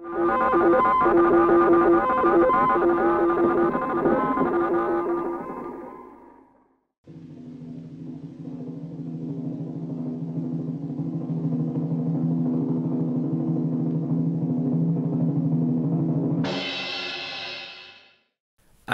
I've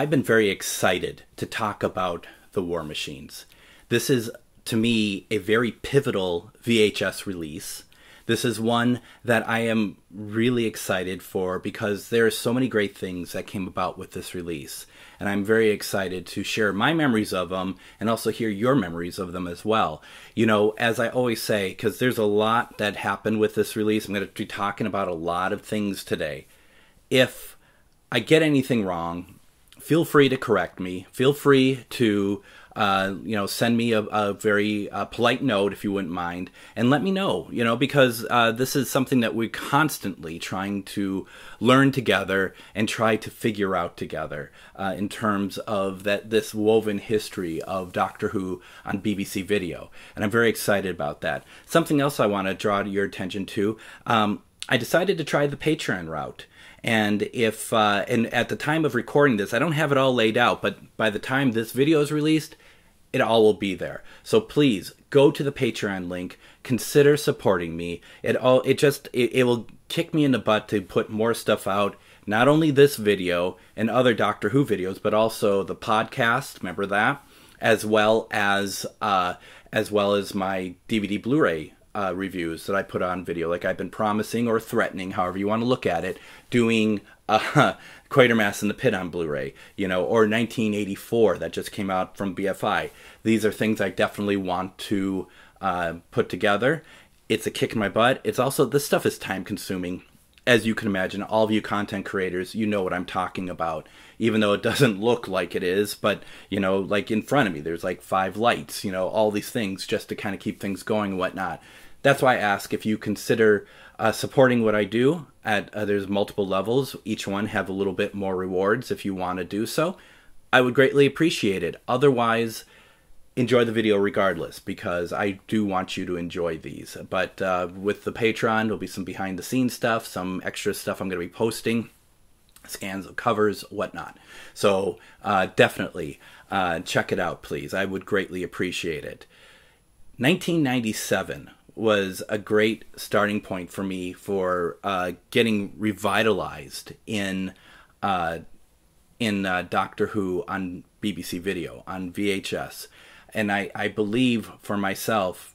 been very excited to talk about the War Machines. This is, to me, a very pivotal VHS release. This is one that I am really excited for because there are so many great things that came about with this release. And I'm very excited to share my memories of them and also hear your memories of them as well. You know, as I always say, because there's a lot that happened with this release, I'm going to be talking about a lot of things today. If I get anything wrong, feel free to correct me. Feel free to uh, you know send me a, a very uh, polite note if you wouldn't mind, and let me know. You know because uh, this is something that we're constantly trying to learn together and try to figure out together uh, in terms of that this woven history of Doctor Who on BBC Video, and I'm very excited about that. Something else I want to draw your attention to. Um, I decided to try the Patreon route. And if uh, and at the time of recording this, I don't have it all laid out, but by the time this video is released, it all will be there. So please go to the Patreon link, consider supporting me. It all it just it, it will kick me in the butt to put more stuff out. Not only this video and other Doctor Who videos, but also the podcast. Remember that, as well as uh, as well as my DVD Blu-ray uh, reviews that I put on video, like I've been promising or threatening, however you want to look at it, doing uh, Quatermass in the Pit on Blu-ray, you know, or 1984 that just came out from BFI. These are things I definitely want to uh, put together. It's a kick in my butt. It's also this stuff is time consuming. As you can imagine, all of you content creators, you know what I'm talking about. Even though it doesn't look like it is, but you know, like in front of me, there's like five lights, you know, all these things just to kind of keep things going and whatnot that's why I ask if you consider uh, supporting what I do. At uh, there's multiple levels. Each one have a little bit more rewards if you want to do so. I would greatly appreciate it. Otherwise, enjoy the video regardless because I do want you to enjoy these. But uh, with the Patreon, there'll be some behind the scenes stuff, some extra stuff I'm going to be posting, scans of covers, whatnot. So uh, definitely uh, check it out, please. I would greatly appreciate it. 1997 was a great starting point for me for uh, getting revitalized in uh, in uh, Doctor Who on BBC Video on VHS, and I, I believe for myself,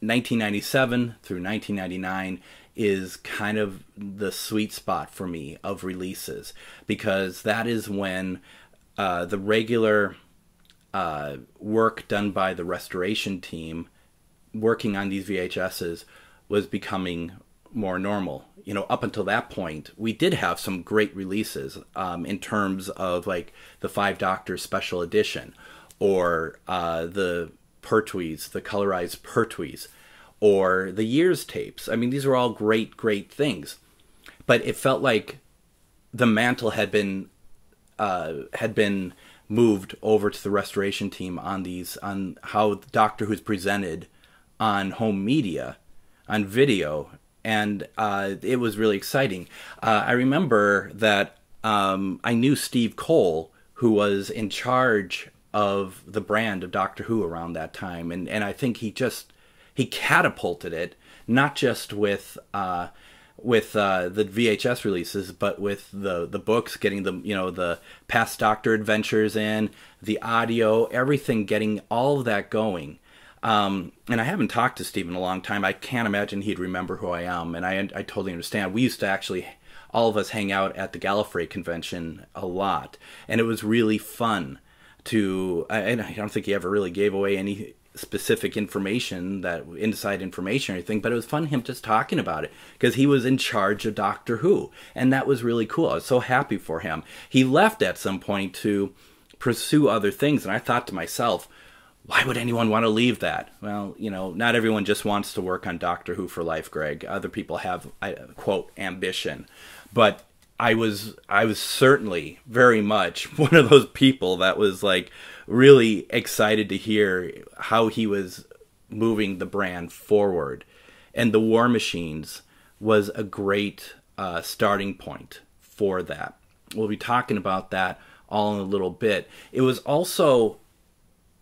1997 through 1999 is kind of the sweet spot for me of releases because that is when uh, the regular uh, work done by the restoration team working on these VHSs was becoming more normal. You know, up until that point, we did have some great releases um, in terms of like the Five Doctors Special Edition or uh, the Pertwees, the colorized Pertwees, or the Years tapes. I mean, these were all great, great things. But it felt like the mantle had been uh, had been moved over to the restoration team on these on how Doctor Who's presented on home media, on video, and uh, it was really exciting. Uh, I remember that um, I knew Steve Cole, who was in charge of the brand of Doctor Who around that time, and and I think he just he catapulted it not just with uh, with uh, the VHS releases, but with the the books, getting the you know the past Doctor adventures in, the audio, everything, getting all of that going. Um, and I haven't talked to Steve in a long time. I can't imagine he'd remember who I am, and I I totally understand. We used to actually all of us hang out at the Gallifrey convention a lot, and it was really fun to. I, I don't think he ever really gave away any specific information that inside information or anything but it was fun him just talking about it because he was in charge of doctor who and that was really cool i was so happy for him he left at some point to pursue other things and i thought to myself why would anyone want to leave that? Well, you know, not everyone just wants to work on Doctor Who for life, Greg. Other people have, I, quote, ambition. But I was, I was certainly very much one of those people that was like really excited to hear how he was moving the brand forward. And the War Machines was a great uh, starting point for that. We'll be talking about that all in a little bit. It was also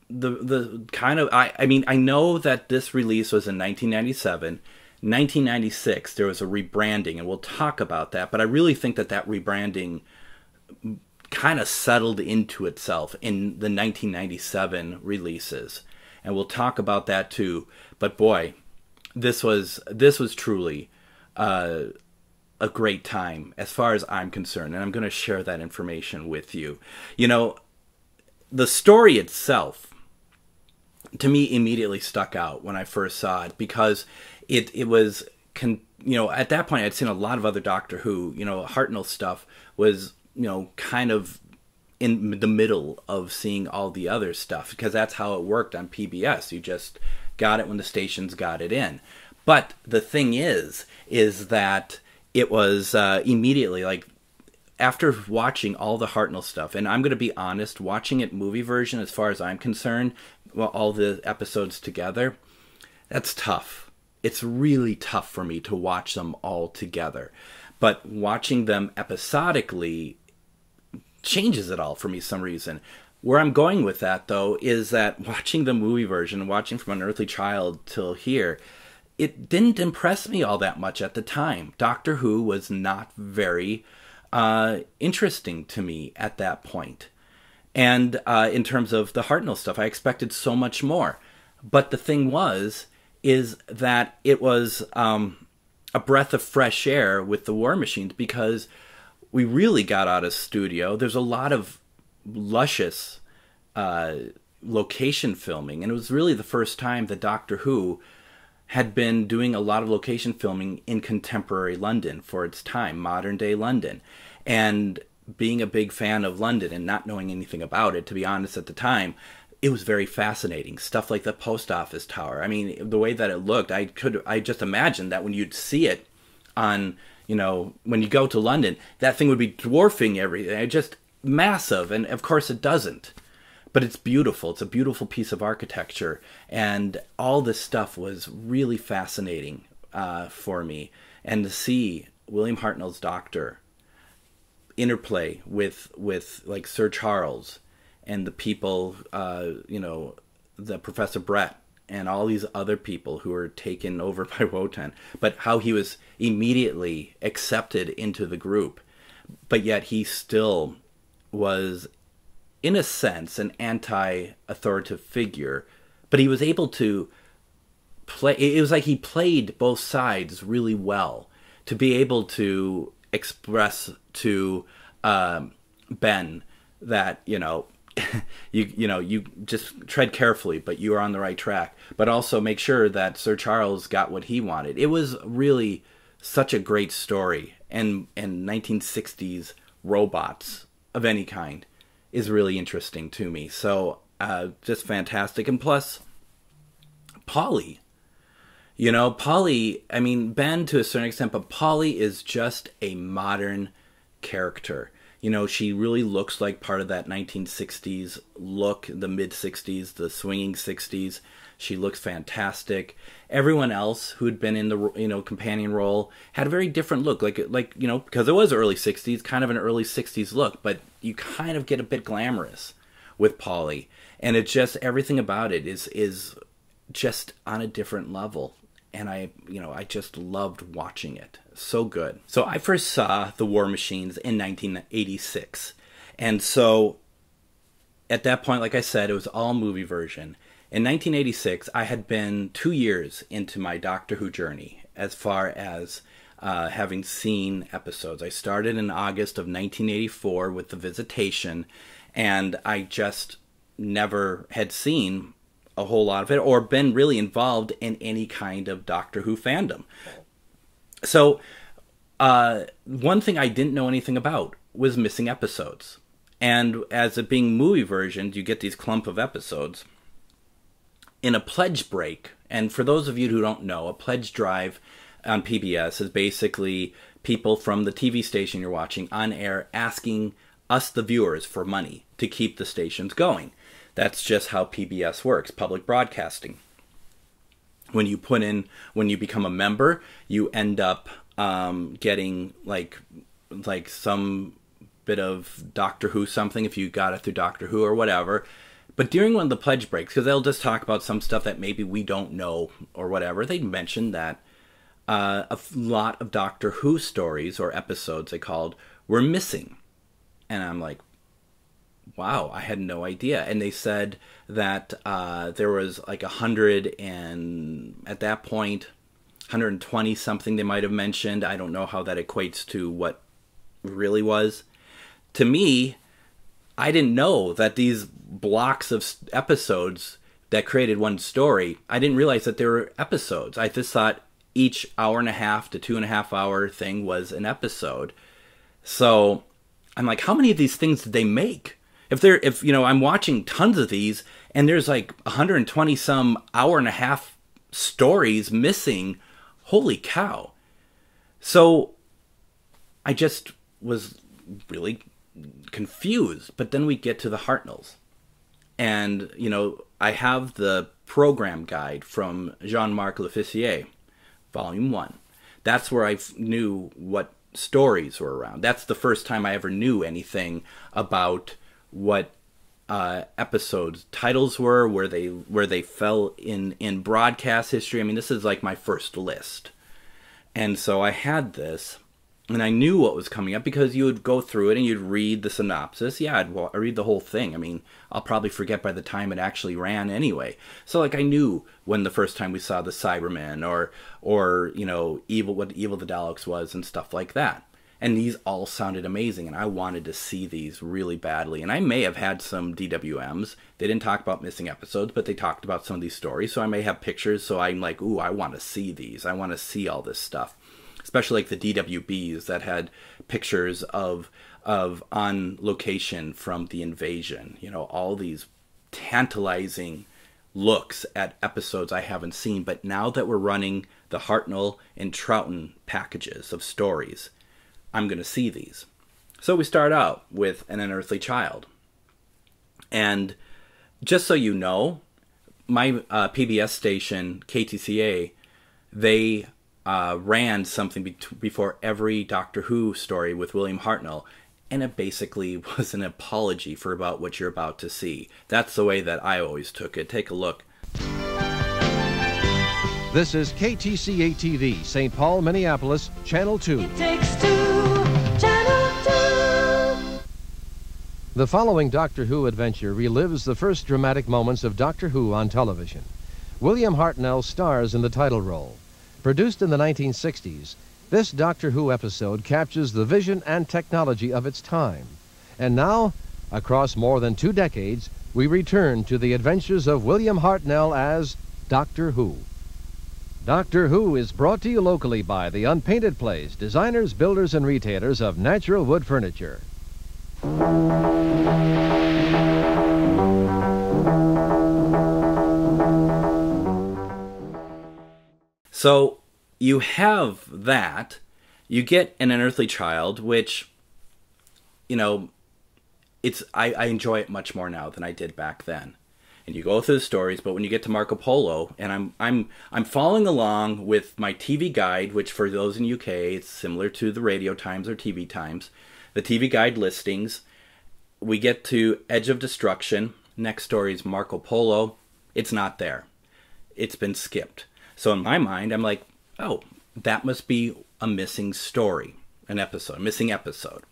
the the kind of I I mean I know that this release was in 1997. 1996 there was a rebranding and we'll talk about that but i really think that that rebranding kind of settled into itself in the 1997 releases and we'll talk about that too but boy this was this was truly uh, a great time as far as i'm concerned and i'm going to share that information with you you know the story itself to me immediately stuck out when i first saw it because it it was con- you know at that point I'd seen a lot of other Doctor Who. You know, Hartnell stuff was you know kind of in the middle of seeing all the other stuff because that's how it worked on PBS. You just got it when the stations got it in. But the thing is, is that it was uh, immediately like after watching all the Hartnell stuff, and I'm going to be honest, watching it movie version, as far as I'm concerned, well, all the episodes together, that's tough it's really tough for me to watch them all together. But watching them episodically changes it all for me some reason. Where I'm going with that though is that watching the movie version, watching from an unearthly child till here, it didn't impress me all that much at the time. Doctor Who was not very uh, interesting to me at that point. And uh, in terms of the Hartnell stuff, I expected so much more. But the thing was, is that it was um, a breath of fresh air with the War Machines because we really got out of studio. There's a lot of luscious uh, location filming, and it was really the first time that Doctor Who had been doing a lot of location filming in contemporary London for its time, modern day London. And being a big fan of London and not knowing anything about it, to be honest, at the time, it was very fascinating. Stuff like the post office tower. I mean the way that it looked i could i just imagined that when you'd see it on you know when you go to london that thing would be dwarfing everything. Just massive and of course it doesn't. But it's beautiful. It's a beautiful piece of architecture and all this stuff was really fascinating uh, for me. And to see william hartnell's doctor interplay with with like sir charles and the people, uh, you know, the Professor Brett and all these other people who were taken over by Wotan, but how he was immediately accepted into the group, but yet he still was, in a sense, an anti authoritative figure, but he was able to play. It was like he played both sides really well to be able to express to um, Ben that, you know, you you know you just tread carefully, but you are on the right track. But also make sure that Sir Charles got what he wanted. It was really such a great story, and and 1960s robots of any kind is really interesting to me. So uh, just fantastic, and plus Polly. You know, Polly, I mean, Ben to a certain extent, but Polly is just a modern character you know, she really looks like part of that 1960s look, the mid 60s, the swinging 60s. She looks fantastic. Everyone else who'd been in the you know companion role had a very different look, like like you know because it was early 60s, kind of an early 60s look, but you kind of get a bit glamorous with Polly, and it just everything about it is is just on a different level and I, you know, I just loved watching it. So good. So I first saw The War Machines in 1986. And so at that point, like I said, it was all movie version. In 1986, I had been two years into my Doctor Who journey as far as uh, having seen episodes. I started in August of 1984 with The Visitation, and I just never had seen a whole lot of it or been really involved in any kind of Doctor Who fandom. So, uh, one thing I didn't know anything about was missing episodes. And as it being movie versions, you get these clump of episodes. In a pledge break, and for those of you who don't know, a pledge drive on PBS is basically people from the TV station you're watching on air asking us, the viewers, for money to keep the stations going. That's just how PBS works, public broadcasting. When you put in, when you become a member, you end up um, getting like like some bit of Doctor Who something if you got it through Doctor Who or whatever. But during one of the pledge breaks, because they'll just talk about some stuff that maybe we don't know or whatever, they mentioned that uh, a lot of Doctor Who stories or episodes they called were missing, and I'm like, wow, I had no idea. And they said that uh, there was like a hundred and at that point, 120 something they might have mentioned. I don't know how that equates to what really was. To me, I didn't know that these blocks of episodes that created one story, I didn't realize that there were episodes. I just thought each hour and a half to two and a half hour thing was an episode. So I'm like, how many of these things did they make? If they're, if, you know, I'm watching tons of these and there's like 120 some hour and a half stories missing, holy cow. So I just was really confused. But then we get to the Hartnells. And, you know, I have the program guide from Jean Marc Lofficier, Volume 1. That's where I knew what stories were around. That's the first time I ever knew anything about what uh, episodes titles were, where they where they fell in in broadcast history. I mean, this is like my first list, and so I had this, and I knew what was coming up because you would go through it and you'd read the synopsis. Yeah, I'd, well, I'd read the whole thing. I mean, I'll probably forget by the time it actually ran anyway. So like I knew when the first time we saw the Cybermen or or you know evil what evil the Daleks was and stuff like that. And these all sounded amazing, and I wanted to see these really badly. And I may have had some DWMs. They didn't talk about missing episodes, but they talked about some of these stories. So I may have pictures. So I'm like, ooh, I want to see these. I want to see all this stuff especially like the DWBs that had pictures of of on location from the invasion. You know, all these tantalizing looks at episodes I haven't seen. But now that we're running the Hartnell and Troughton packages of stories, I'm going to see these. So we start out with an unearthly child. And just so you know, my uh, PBS station, KTCA, they uh, ran something be- before every Doctor Who story with William Hartnell, and it basically was an apology for about what you're about to see. That's the way that I always took it. Take a look. This is KTCA TV, St. Paul, Minneapolis, Channel 2. The following Doctor Who adventure relives the first dramatic moments of Doctor Who on television. William Hartnell stars in the title role. Produced in the 1960s, this Doctor Who episode captures the vision and technology of its time. And now, across more than two decades, we return to the adventures of William Hartnell as Doctor Who. Doctor Who is brought to you locally by the Unpainted Place, designers, builders, and retailers of natural wood furniture. So you have that. You get an unearthly child, which, you know, it's I, I enjoy it much more now than I did back then. And you go through the stories, but when you get to Marco Polo, and I'm I'm I'm following along with my TV guide, which for those in UK, it's similar to the Radio Times or TV Times, the TV guide listings. We get to Edge of Destruction. Next story is Marco Polo. It's not there. It's been skipped. So in my mind, I'm like, oh, that must be a missing story, an episode, a missing episode.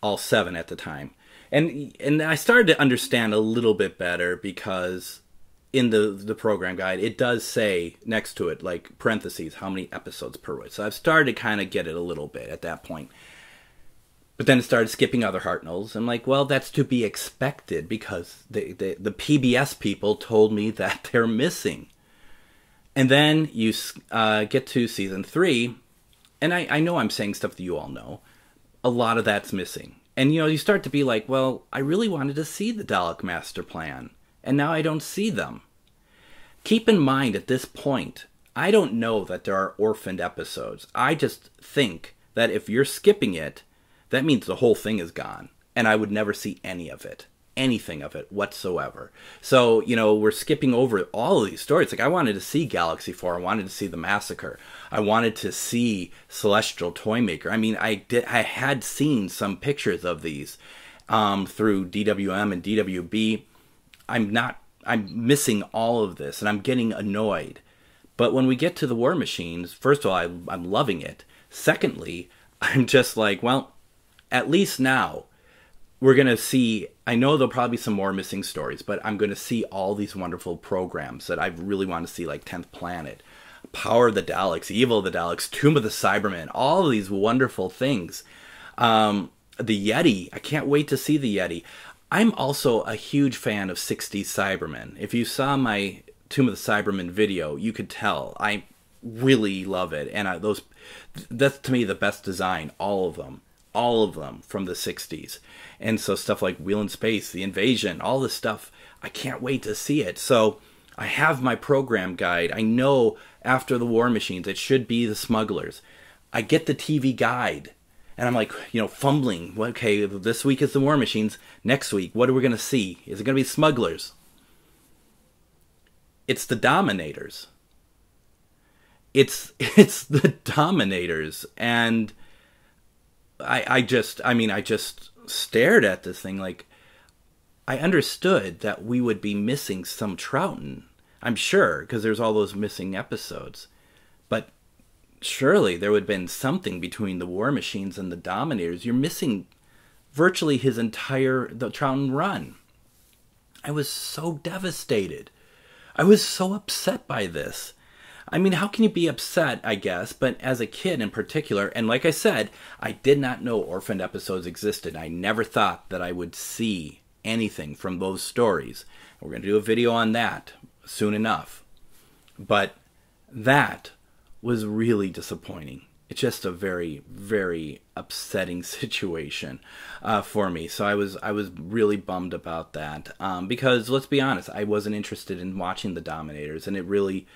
All seven at the time. And and I started to understand a little bit better because in the the program guide it does say next to it like parentheses how many episodes per week. So I've started to kind of get it a little bit at that point. But then it started skipping other Hartnells. I'm like, well, that's to be expected because the, the, the PBS people told me that they're missing. And then you uh, get to season three, and I, I know I'm saying stuff that you all know. A lot of that's missing. And you know, you start to be like, well, I really wanted to see the Dalek Master Plan, and now I don't see them. Keep in mind at this point, I don't know that there are orphaned episodes. I just think that if you're skipping it, that means the whole thing is gone, and I would never see any of it. anything of it whatsoever. So, you know, we're skipping over all of these stories. Like, I wanted to see Galaxy 4, I wanted to see The Massacre, I wanted to see Celestial Toymaker. I mean, I did, I had seen some pictures of these um, through DWM and DWB. I'm not, I'm missing all of this and I'm getting annoyed. But when we get to the War Machines, first of all, I, I'm loving it. Secondly, I'm just like, well, at least now we're going to see i know there'll probably be some more missing stories but i'm going to see all these wonderful programs that i really want to see like 10th planet power of the daleks evil of the daleks tomb of the cybermen all of these wonderful things. Um, the yeti i can't wait to see the yeti. I'm also a huge fan of 60s cybermen. If you saw my tomb of the cybermen video you could tell. I really love it and I, those that's to me the best design all of them all of them from the 60s. And so stuff like Wheel in Space, The Invasion, all this stuff, I can't wait to see it. So I have my program guide. I know after the War Machines, it should be the Smugglers. I get the TV guide. And I'm like, you know, fumbling. Okay, this week is the War Machines. Next week, what are we going to see? Is it going to be Smugglers? It's the Dominators. It's it's the Dominators, and I, I just, I mean, I just stared at this thing like I understood that we would be missing some Troughton. I'm sure, because there's all those missing episodes. But surely there would have been something between the War Machines and the Dominators. You're missing virtually his entire the Troughton run. I was so devastated. I was so upset by this. I mean, how can you be upset, I guess, but as a kid in particular, and like I said, I did not know orphaned episodes existed. I never thought that I would see anything from those stories. We're going to do a video on that soon enough. But that was really disappointing. It's just a very, very upsetting situation uh, for me. So I was, I was really bummed about that um, because let's be honest, I wasn't interested in watching the Dominators, and it really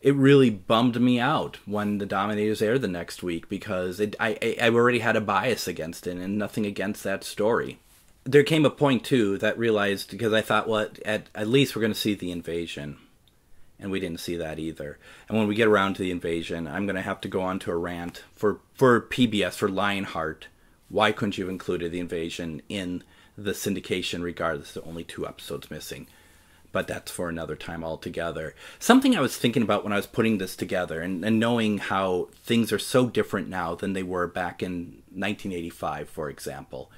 it really bummed me out when the Dominators aired the next week because it, I, I already had a bias against it and nothing against that story. There came a point too that realized because I thought, well, at at least we're going to see the invasion, and we didn't see that either. And when we get around to the invasion, I'm going to have to go on to a rant for for PBS for Lionheart. Why couldn't you have included the invasion in the syndication regardless? There only two episodes missing but that's for another time altogether. Something I was thinking about when I was putting this together and, and knowing how things are so different now than they were back in 1985, for example.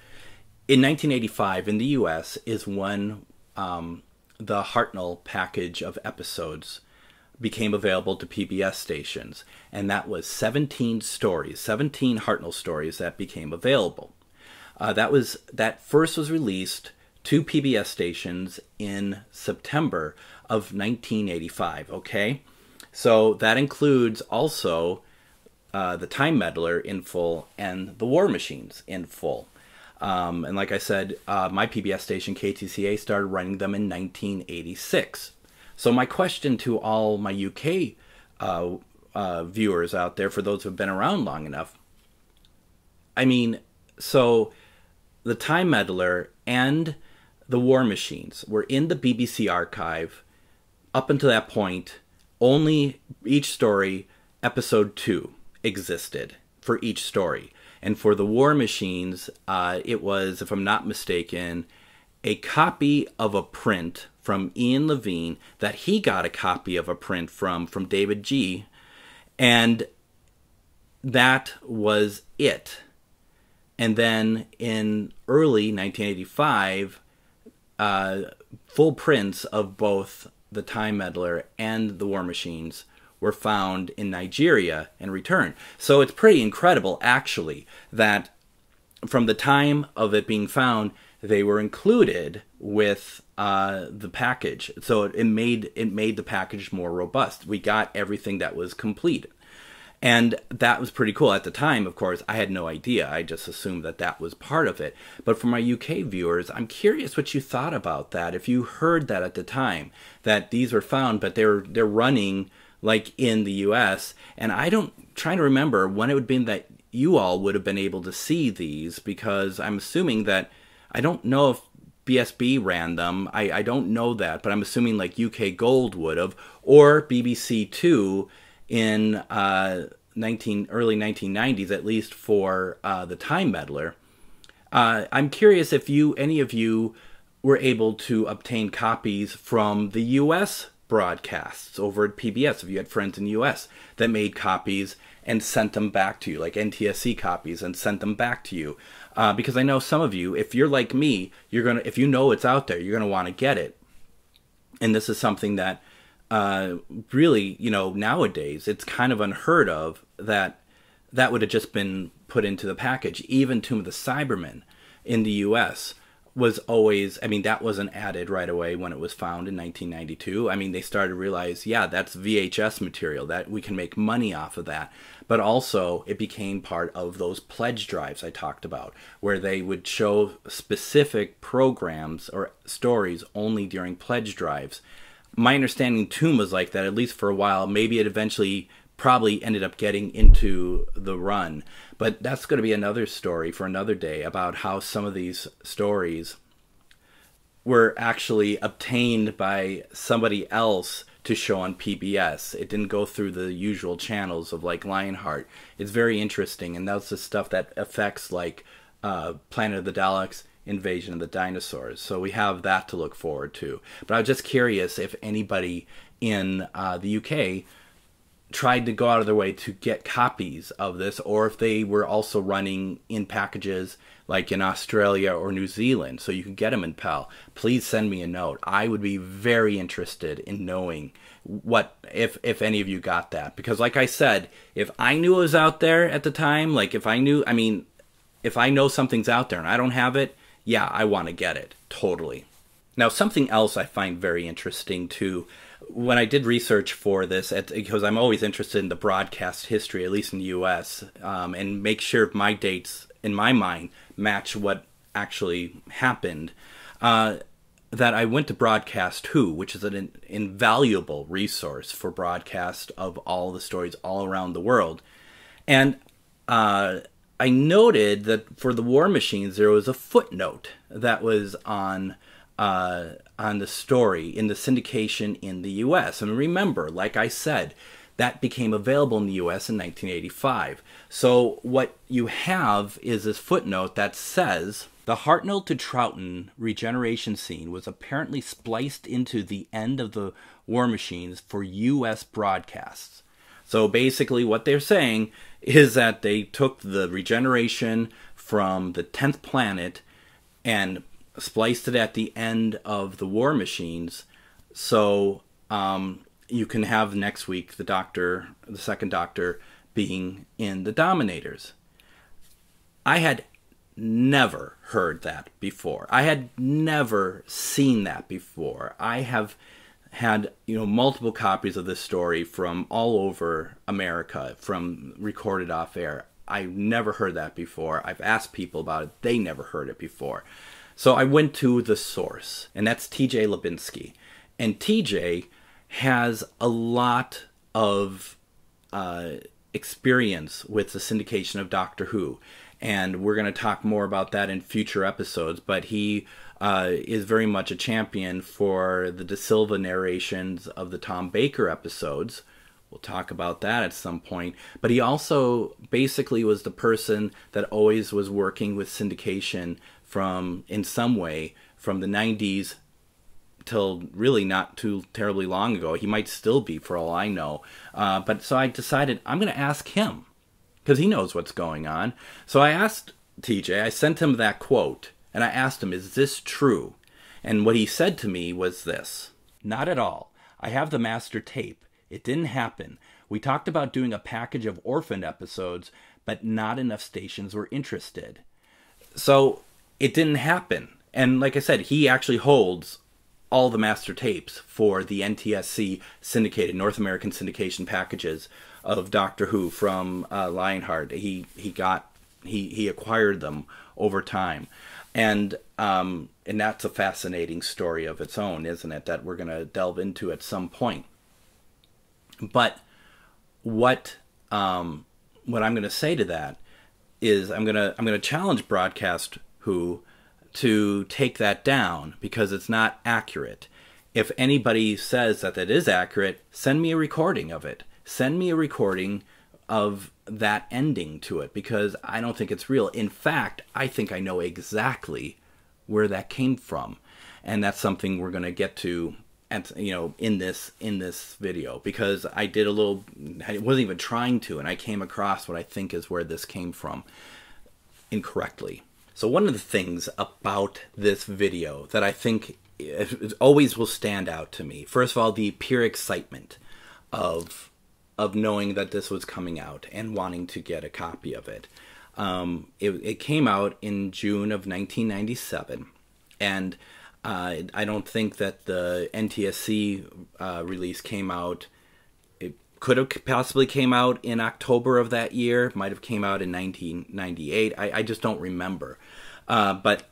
In 1985, in the US, is when um, the Hartnell package of episodes became available to PBS stations, and that was 17 stories, 17 Hartnell stories that became available. Uh, that was that first was released two PBS stations in September of 1985. Okay, so that includes also uh, the Time Meddler in full and the War Machines in full. Um, and like I said, uh, my PBS station KTCA started running them in 1986. So my question to all my UK uh, uh, viewers out there, for those who have been around long enough, I mean, so the Time Meddler and the War Machines were in the BBC archive up until that point. Only each story, episode two, existed for each story. And for the War Machines, uh, it was, if I'm not mistaken, a copy of a print from Ian Levine that he got a copy of a print from from David G. And that was it. And then in early 1985, full prints of both the Time Meddler and the War Machines were found in Nigeria and returned. So it's pretty incredible, actually, that from the time of it being found, they were included with uh, the package. So it made it made the package more robust. We got everything that was complete. And that was pretty cool. At the time, of course, I had no idea. I just assumed that that was part of it. But for my UK viewers, I'm curious what you thought about that. If you heard that at the time, that these were found, but they're they're running like in the US, and I don't trying to remember when it would be that you all would have been able to see these because I'm assuming that I don't know if BSB ran them. I, I don't know that, but I'm assuming like UK Gold would have, or BBC Two in uh, 19 early 1990s, at least for uh, the Time Meddler. Uh, I'm curious if you any of you were able to obtain copies from the U.S. broadcasts over at PBS. If you had friends in the U.S. that made copies and sent them back to you, like NTSC copies, and sent them back to you, uh, because I know some of you, if you're like me, you're gonna if you know it's out there, you're gonna want to get it. And this is something that uh, really, you know, nowadays it's kind of unheard of that that would have just been put into the package. Even Tomb of the Cybermen in the U.S. was always, I mean, that wasn't added right away when it was found in 1992. I mean, they started to realize, yeah, that's VHS material that we can make money off of that. But also, it became part of those pledge drives I talked about, where they would show specific programs or stories only during pledge drives my understanding Tomb was like that at least for a while. Maybe it eventually probably ended up getting into the run. But that's going to be another story for another day about how some of these stories were actually obtained by somebody else to show on PBS. It didn't go through the usual channels of like Lionheart. It's very interesting, and that's the stuff that affects like uh, Planet of the Daleks invasion of the dinosaurs. So we have that to look forward to. But I was just curious if anybody in uh, the UK tried to go out of their way to get copies of this, or if they were also running in packages like in Australia or New Zealand, so you can get them in PAL. Please send me a note. I would be very interested in knowing what if if any of you got that because like I said, if I knew it was out there at the time, like if I knew, I mean, if I know something's out there and I don't have it, yeah, I want to get it. Totally. Now, something else I find very interesting too, when I did research for this, because I'm always interested in the broadcast history, at least in the US, um, and make sure my dates in my mind match what actually happened. Uh, that I went to Broadcast Who, which is an invaluable resource for broadcast of all the stories all around the world. And uh, I noted that for the War Machines there was a footnote that was on uh, on the story in the syndication in the U.S. And remember, like I said, that became available in the U.S. in 1985. So what you have is this footnote that says the Hartnell to Troughton regeneration scene was apparently spliced into the end of the War Machines for U.S. broadcasts. So basically, what they're saying is that they took the regeneration from the 10th planet and spliced it at the end of the war machines. So um, you can have next week the doctor the second doctor being in the dominators. I had never heard that before. I had never seen that before. I have had you know multiple copies of this story from all over America, from recorded off air. I've never heard that before. I've asked people about it; they never heard it before. So I went to the source, and that's T.J. Lubinsky, and T.J. has a lot of uh, experience with the syndication of Doctor Who, and we're going to talk more about that in future episodes. But he uh, is very much a champion for the De Silva narrations of the Tom Baker episodes. We'll talk about that at some point. But he also basically was the person that always was working with syndication from, in some way, from the 90s till really not too terribly long ago. He might still be, for all I know. Uh, but so I decided I'm going to ask him because he knows what's going on. So I asked TJ, I sent him that quote and I asked him, Is this true? And what he said to me was this Not at all. I have the master tape. It didn't happen. We talked about doing a package of orphaned episodes, but not enough stations were interested. So it didn't happen. And like I said, he actually holds all the master tapes for the NTSC syndicated North American syndication packages of Doctor Who from uh, Lionheart. He he got he he acquired them over time and um, and that's a fascinating story of its own, isn't it? That we're going to delve into at some point. But what um, what I'm going to say to that is I'm going to I'm going to challenge broadcast who to take that down because it's not accurate. If anybody says that that is accurate, send me a recording of it. Send me a recording of that ending to it because I don't think it's real. In fact, I think I know exactly where that came from. And that's something we're going to get to at, you know in this in this video because I did a little I wasn't even trying to and I came across what I think is where this came from incorrectly. So one of the things about this video that I think always will stand out to me, first of all, the pure excitement of of knowing that this was coming out and wanting to get a copy of it. Um, it, it came out in June of 1997, and uh, I don't think that the NTSC uh, release came out. It could have possibly came out in October of that year. Might have came out in 1998. I, I just don't remember. Uh, but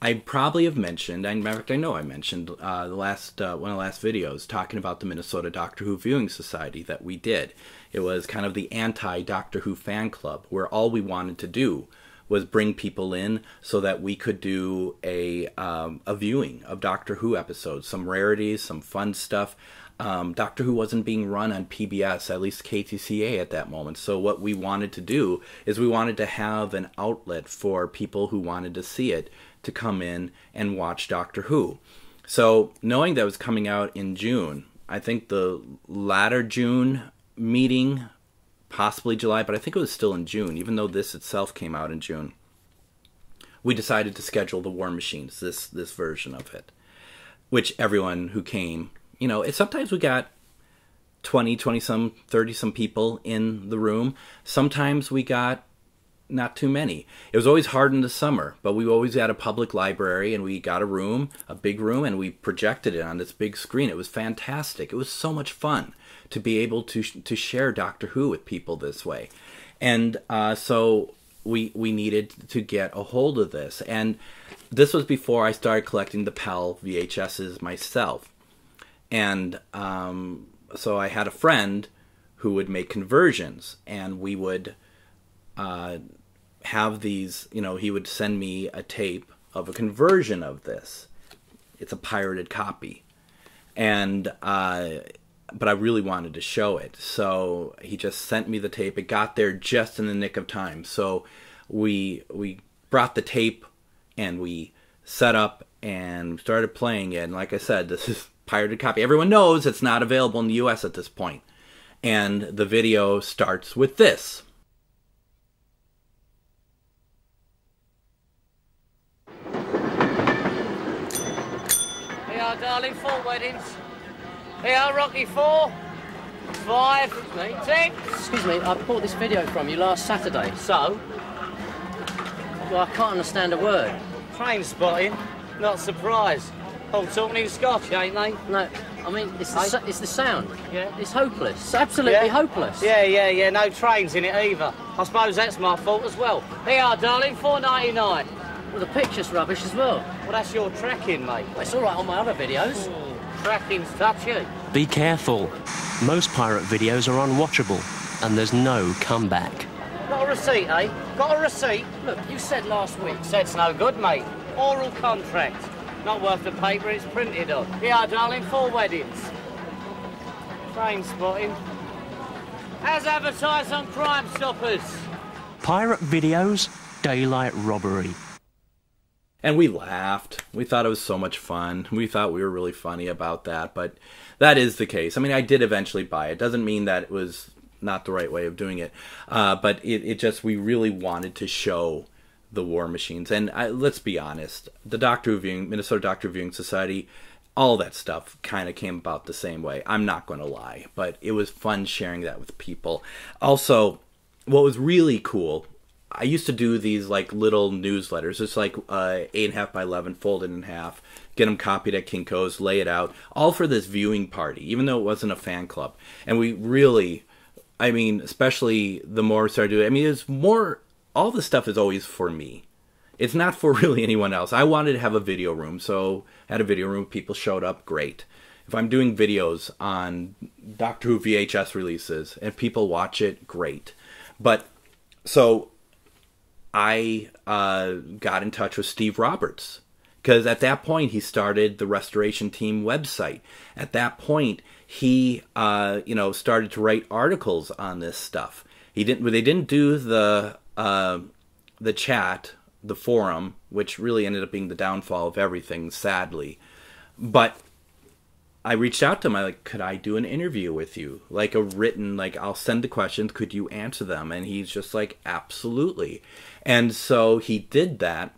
I probably have mentioned, in fact, I know I mentioned uh, the last uh, one of the last videos talking about the Minnesota Doctor Who Viewing Society that we did. It was kind of the anti Doctor Who fan club, where all we wanted to do was bring people in so that we could do a um, a viewing of Doctor Who episodes, some rarities, some fun stuff. Um, Doctor Who wasn't being run on PBS, at least KTCA at that moment. So what we wanted to do is we wanted to have an outlet for people who wanted to see it to come in and watch Doctor Who. So, knowing that was coming out in June, I think the latter June meeting, possibly July, but I think it was still in June, even though this itself came out in June. We decided to schedule the War Machines, this this version of it, which everyone who came, you know, it, sometimes we got 20, 20 some, 30 some people in the room. Sometimes we got not too many. It was always hard in the summer, but we always had a public library and we got a room, a big room, and we projected it on this big screen. It was fantastic. It was so much fun to be able to to share Doctor Who with people this way, and uh, so we we needed to get a hold of this. And this was before I started collecting the PAL VHSs myself, and um, so I had a friend who would make conversions, and we would. Uh, have these, you know, he would send me a tape of a conversion of this. It's a pirated copy. And, uh, but I really wanted to show it. So he just sent me the tape. It got there just in the nick of time. So we, we brought the tape and we set up and started playing it. And like I said, this is pirated copy. Everyone knows it's not available in the US at this point. And the video starts with this. Darling. Four weddings. Here, Rocky four, five, six. Excuse me, I bought this video from you last Saturday. So? Well, I can't understand a word. Trainspotting? Not surprised. Oh, all talking in Scotch, ain't they? No, I mean, it's the, it's the sound. Yeah. It's hopeless. It's absolutely Yeah? hopeless. Yeah, yeah, yeah. No trains in it either. I suppose that's my fault as well. Here, darling. Four ninety nine. Well, the picture's rubbish as well. Well, that's your tracking, mate. Well, it's all right on my other videos. Tracking's touchy. Be careful. Most pirate videos are unwatchable, and there's no comeback. Got a receipt, eh? Got a receipt? Look, you said last week. Said's no good, mate. Oral contract. Not worth the paper it's printed on. Yeah, darling, four weddings. Trainspotting. As advertised on Crime Stoppers. Pirate videos, daylight robbery. And we laughed. We thought it was so much fun. We thought we were really funny about that, but that is the case. I mean, I did eventually buy it. Doesn't mean that it was not the right way of doing it, uh, but it, it just we really wanted to show the war machines. And I, let's be honest, the Doctor viewing Minnesota Doctor Viewing Society, all that stuff kind of came about the same way. I'm not going to lie, but it was fun sharing that with people. Also, what was really cool I used to do these like little newsletters. It's like uh, eight and a half by eleven, folded in half. Get them copied at Kinko's, lay it out, all for this viewing party. Even though it wasn't a fan club, and we really, I mean, especially the more we started doing. I mean, it's more. All the stuff is always for me. It's not for really anyone else. I wanted to have a video room, so I had a video room. People showed up, great. If I'm doing videos on Doctor Who VHS releases and people watch it, great. But so I uh, got in touch with Steve Roberts because at that point he started the Restoration Team website. At that point, he uh, you know started to write articles on this stuff. He didn't. They didn't do the uh, the chat, the forum, which really ended up being the downfall of everything, sadly. But I reached out to him. I like, could I do an interview with you, like a written, like I'll send the questions. Could you answer them? And he's just like, absolutely. And so he did that,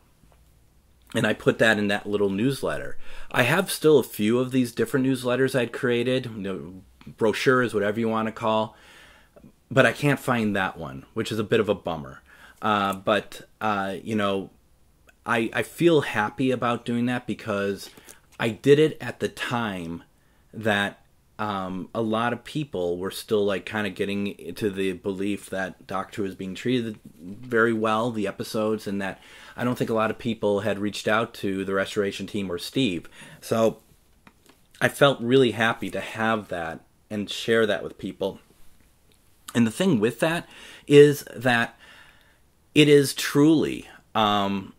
and I put that in that little newsletter. I have still a few of these different newsletters I'd created, you know, brochures, whatever you want to call, but I can't find that one, which is a bit of a bummer. Uh, but uh, you know, I I feel happy about doing that because I did it at the time that um, a lot of people were still like kind of getting to the belief that Doctor was being treated very well, the episodes, and that I don't think a lot of people had reached out to the restoration team or Steve. So I felt really happy to have that and share that with people. And the thing with that is that it is truly um,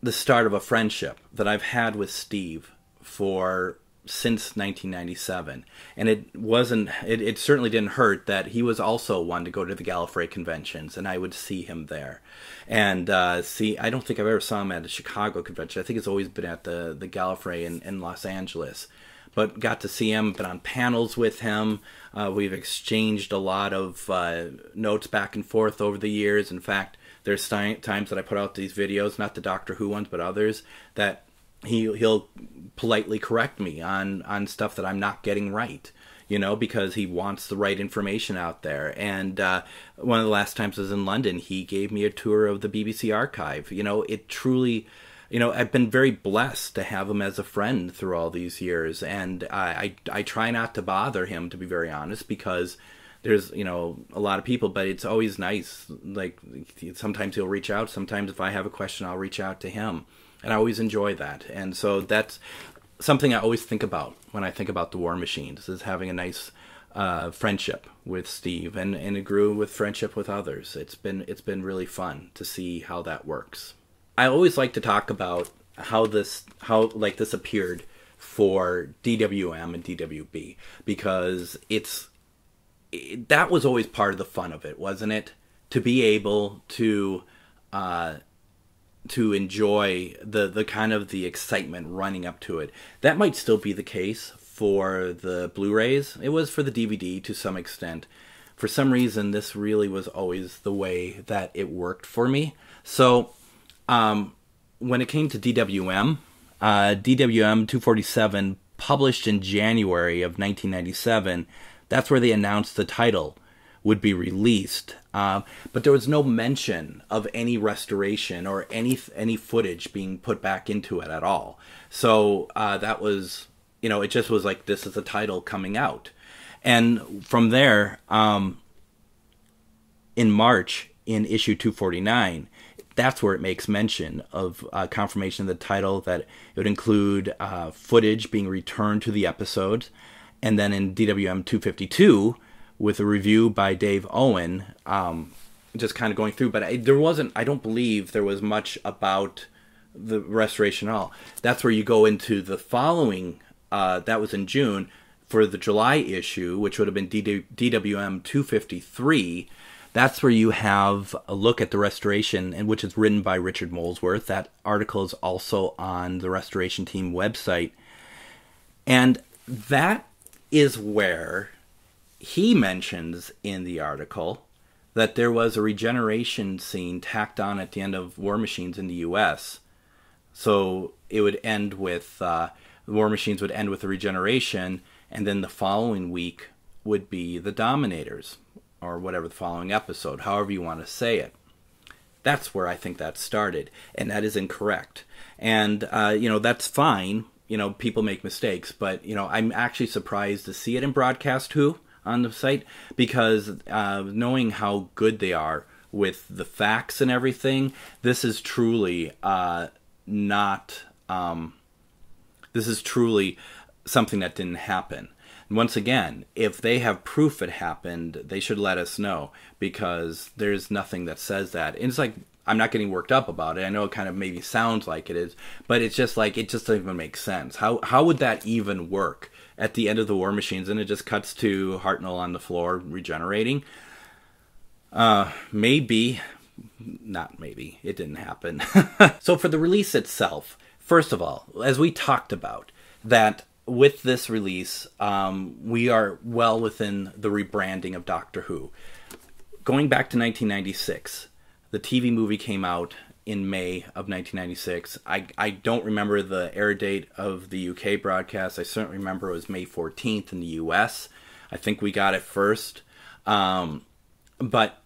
the start of a friendship that I've had with Steve for since 1997 and it wasn't it, it certainly didn't hurt that he was also one to go to the gallifrey conventions and i would see him there. And uh, see i don't think i've ever saw him at a chicago convention. I think it's always been at the, the gallifrey in, in los angeles. But got to see him been on panels with him. Uh, we've exchanged a lot of uh, notes back and forth over the years. In fact there's times that i put out these videos not the doctor who ones but others that he he'll politely correct me on on stuff that I'm not getting right you know, because he wants the right information out there. And uh, one of the last times I was in London, he gave me a tour of the BBC archive. You know, it truly, you know, I've been very blessed to have him as a friend through all these years. And I, I, I try not to bother him, to be very honest, because there's, you know, a lot of people, but it's always nice. Like, sometimes he'll reach out. Sometimes if I have a question, I'll reach out to him and I always enjoy that. And so that's something I always think about when I think about the War Machines is having a nice uh, friendship with Steve, and and it grew with friendship with others. It's been it's been really fun to see how that works. I always like to talk about how this how like this appeared for DWM and DWB because it's it, that was always part of the fun of it, wasn't it? To be able to uh, to enjoy the the kind of the excitement running up to it. That might still be the case for the Blu-rays. It was for the DVD to some extent. For some reason, this really was always the way that it worked for me. So, um, when it came to DWM, uh, DWM 247 published in January of 1997. That's where they announced the title would be released. Um, but there was no mention of any restoration or any any footage being put back into it at all. So uh, that was, you know, it just was like this is a title coming out, and from there, um, in March in issue 249, that's where it makes mention of uh, confirmation of the title that it would include uh, footage being returned to the episodes, and then in DWM 252 with a review by Dave Owen, um, just kind of going through. But I, there wasn't, I don't believe there was much about the restoration at all. That's where you go into the following, uh, that was in June, for the July issue, which would have been DWM 253. That's where you have a look at the restoration, and which is written by Richard Molesworth. That article is also on the restoration team website. And that is where he mentions in the article that there was a regeneration scene tacked on at the end of War Machines in the U.S. So it would end with uh, War Machines would end with the regeneration, and then the following week would be the Dominators, or whatever the following episode, however you want to say it. That's where I think that started, and that is incorrect. And uh, you know that's fine. You know people make mistakes, but you know I'm actually surprised to see it in Broadcast Who on the site because uh, knowing how good they are with the facts and everything, this is truly uh, not. Um, this is truly something that didn't happen. Once again, if they have proof it happened, they should let us know because there's nothing that says that. And it's like I'm not getting worked up about it. I know it kind of maybe sounds like it is, but it's just like it just doesn't even make sense. How how would that even work at the end of the War Machines? And it just cuts to Hartnell on the floor regenerating. Uh, maybe, not maybe. It didn't happen. so for the release itself, first of all, as we talked about, that with this release, um, we are well within the rebranding of Doctor Who. Going back to 1996, the TV movie came out in May of 1996. I, I don't remember the air date of the UK broadcast. I certainly remember it was May 14th in the US. I think we got it first. Um, but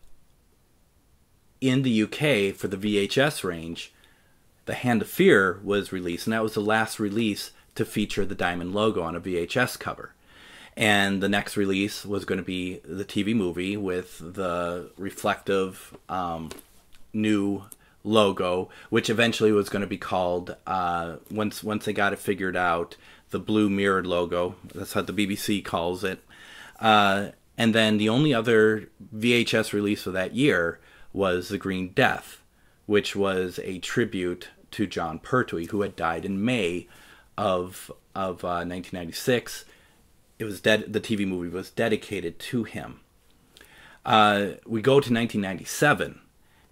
in the UK, for the VHS range, The Hand of Fear was released, and that was the last release to feature the diamond logo on a VHS cover. And the next release was going to be the TV movie with the reflective um, new logo, which eventually was going to be called uh, once once they got it figured out, the blue mirrored logo. That's how the BBC calls it. Uh, and then the only other VHS release of that year was The Green Death, which was a tribute to Jon Pertwee, who had died in May of of uh, 1996. It was dead. The TV movie was dedicated to him. Uh, we go to 1997,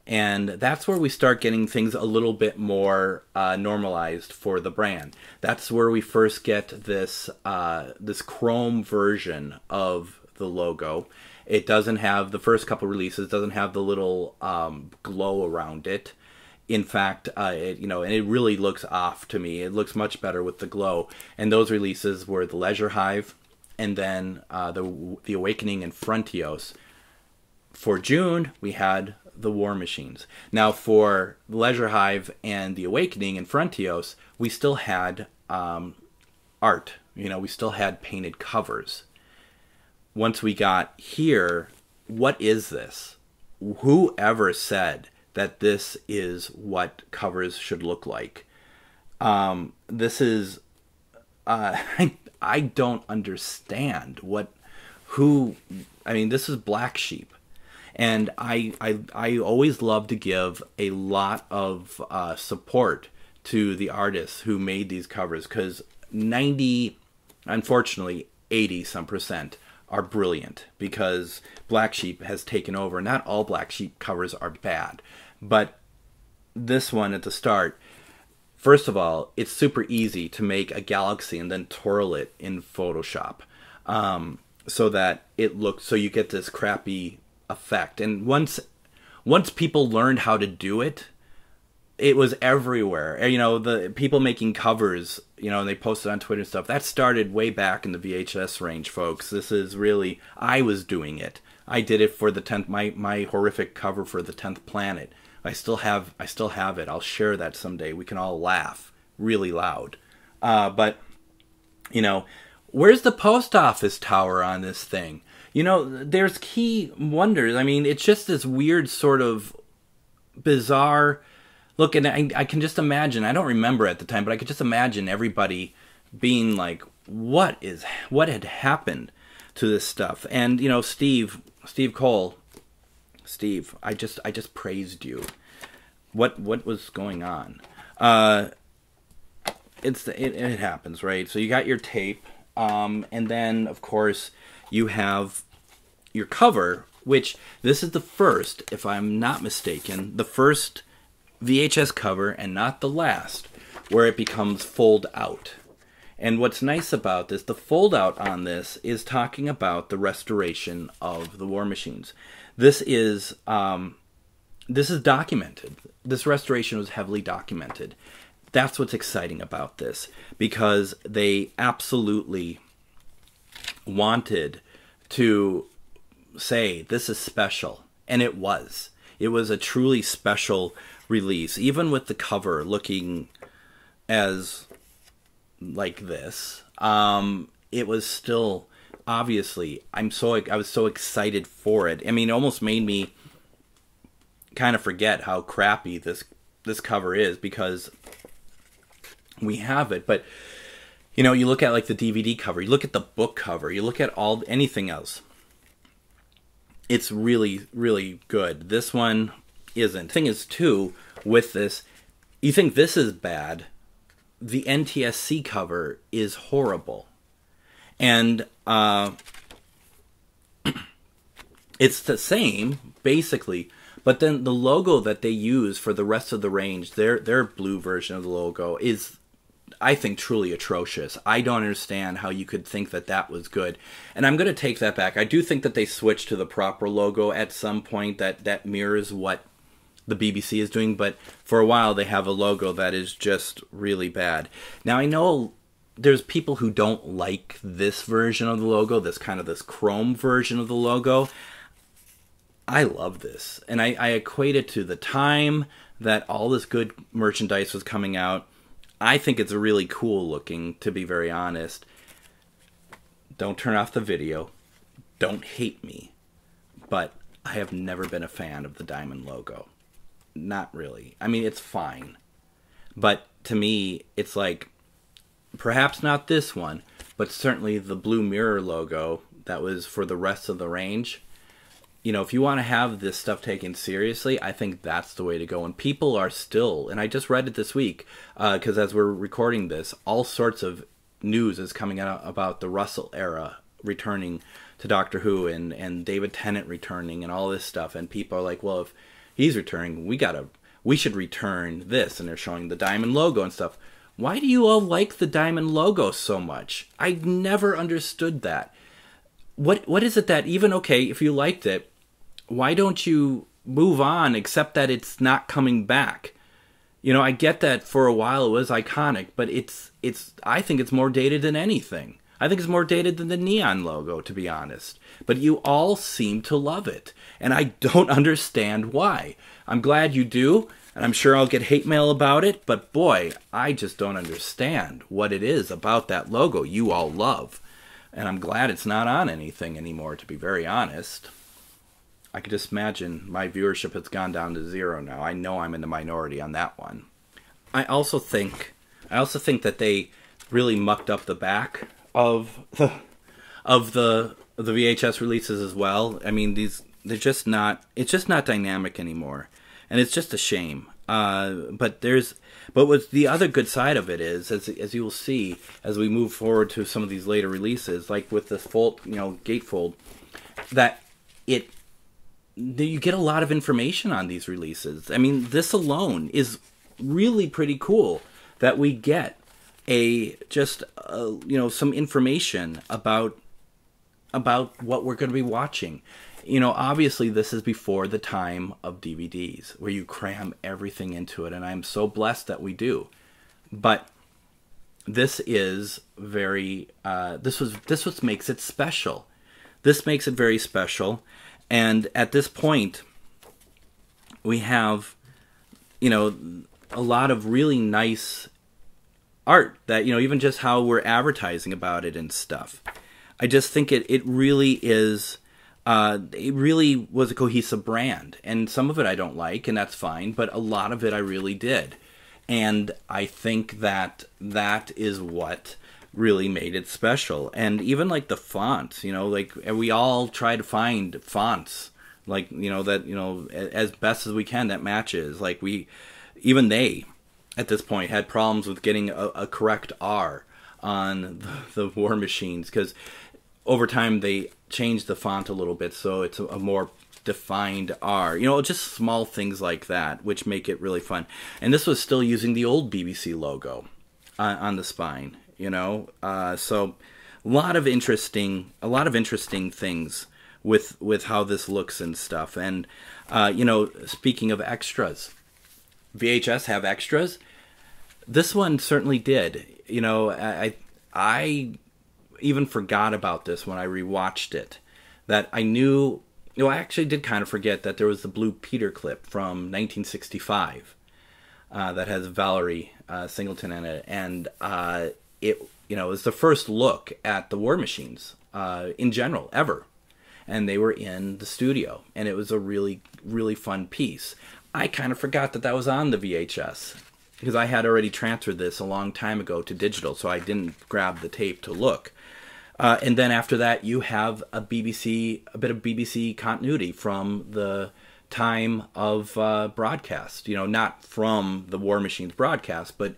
and that's where we start getting things a little bit more uh, normalized for the brand. That's where we first get this uh, this chrome version of the logo. It doesn't have the first couple releases doesn't have the little um, glow around it in fact, uh, it, you know, and it really looks off to me. It looks much better with the glow. And those releases were the Leisure Hive, and then uh, the the Awakening and Frontios. For June, we had the War Machines. Now, for Leisure Hive and the Awakening and Frontios, we still had um, art. You know, we still had painted covers. Once we got here, what is this? Whoever said that this is what covers should look like. Um, this is uh, I, I don't understand what who I mean this is Black Sheep and I I, I always love to give a lot of uh, support to the artists who made these covers because 90 unfortunately 80 some percent are brilliant because Black Sheep has taken over. Not all Black Sheep covers are bad, but this one at the start, first of all, it's super easy to make a galaxy and then twirl it in Photoshop um, so that it looks so you get this crappy effect. And once once people learned how to do it, it was everywhere. You know, the people making covers, you know, and they posted on Twitter and stuff. That started way back in the VHS range, folks. This is really I was doing it. I did it for the tenth my my horrific cover for the tenth planet. I still have I still have it. I'll share that someday. We can all laugh really loud. Uh, but you know, where's the post office tower on this thing? You know, there's key wonders. I mean, it's just this weird sort of bizarre look, and I, I can just imagine. I don't remember at the time, but I could just imagine everybody being like, "What is what had happened to this stuff?" And you know, Steve Steve Cole Steve, I just I just praised you. What what was going on? Uh, it's it, it happens, right? So you got your tape, um, and then of course you have your cover, which this is the first, if I'm not mistaken, the first VHS cover and not the last, where it becomes fold out. And what's nice about this, the fold out on this is talking about the restoration of the war machines. This is um, this is documented. This restoration was heavily documented. That's what's exciting about this because they absolutely wanted to say this is special, and it was. It was a truly special release, even with the cover looking as like this. Um, it was still obviously I'm so I was so excited for it. I mean, it almost made me kind of forget how crappy this this cover is because we have it, but you know, you look at like the DVD cover, you look at the book cover, you look at all anything else. It's really really good. This one isn't. Thing is, too, with this, you think this is bad. The NTSC cover is horrible, and uh, it's the same basically. But then the logo that they use for the rest of the range, their their blue version of the logo is I think truly atrocious. I don't understand how you could think that that was good. And I'm going to take that back. I do think that they switched to the proper logo at some point that that mirrors what the BBC is doing, but for a while they have a logo that is just really bad. Now I know there's people who don't like this version of the logo, this kind of this chrome version of the logo. I love this. And I, I equate it to the time that all this good merchandise was coming out I think it's a really cool looking, to be very honest. Don't turn off the video. Don't hate me. But I have never been a fan of the diamond logo. Not really. I mean, it's fine. But to me, it's like perhaps not this one, but certainly the blue mirror logo that was for the rest of the range you know, if you want to have this stuff taken seriously, I think that's the way to go. And people are still, and I just read it this week because uh, as we're recording this, all sorts of news is coming out about the Russell era returning to Doctor Who and and David Tennant returning and all this stuff. And people are like, well, if he's returning, we gotta, we should return this. And they're showing the diamond logo and stuff. Why do you all like the diamond logo so much? I've never understood that. What what is it that even okay if you liked it? Why don't you move on except that it's not coming back? You know i get that for a while it was iconic but it's it's i think it's more dated than anything. I think it's more dated than the neon logo to be honest. But you all seem to love it and i don't understand why. I'm glad you do and i'm sure i'll get hate mail about it but boy i just don't understand what it is about that logo you all love. And i'm glad it's not on anything anymore to be very honest I can just imagine my viewership has gone down to zero now. I know I'm in the minority on that one. I also think I also think that they really mucked up the back of the of the the VHS releases as well. I mean these they're just not it's just not dynamic anymore. And it's just a shame. Uh, but there's but what the other good side of it is as as you will see as we move forward to some of these later releases like with the fold you know gatefold that it you get a lot of information on these releases. I mean, this alone is really pretty cool that we get a just uh, you know some information about about what we're going to be watching. You know, obviously this is before the time of DVDs where you cram everything into it and I'm so blessed that we do. But this is very uh, this was this what makes it special. This makes it very special and at this point, we have, you know, a lot of really nice art that, you know, even just how we're advertising about it and stuff. I just think it, it really is, uh, it really was a cohesive brand. And some of it I don't like, and that's fine, but a lot of it I really did. And I think that that is what really made it special. And even like the fonts, you know, like we all try to find fonts like you know that you know as best as we can that matches. Like we, even they, at this point had problems with getting a, a correct R on the, the War Machines because over time they changed the font a little bit so it's a, a more defined R. You know, just small things like that, which make it really fun. And this was still using the old BBC logo uh, on the spine you know. Uh, so a lot of interesting, a lot of interesting things with with how this looks and stuff. And uh, you know, speaking of extras, VHS have extras. This one certainly did. You know, I I even forgot about this when I rewatched it. That I knew. You know, I actually did kind of forget that there was the Blue Peter clip from 1965 uh, that has Valerie uh, Singleton in it, and uh, it you know was the first look at the War Machines uh, in general ever, and they were in the studio, and it was a really really fun piece. I kind of forgot that that was on the VHS because I had already transferred this a long time ago to digital, so I didn't grab the tape to look. Uh, and then after that, you have a BBC, a bit of BBC continuity from the time of uh, broadcast. You know, not from the War Machines broadcast, but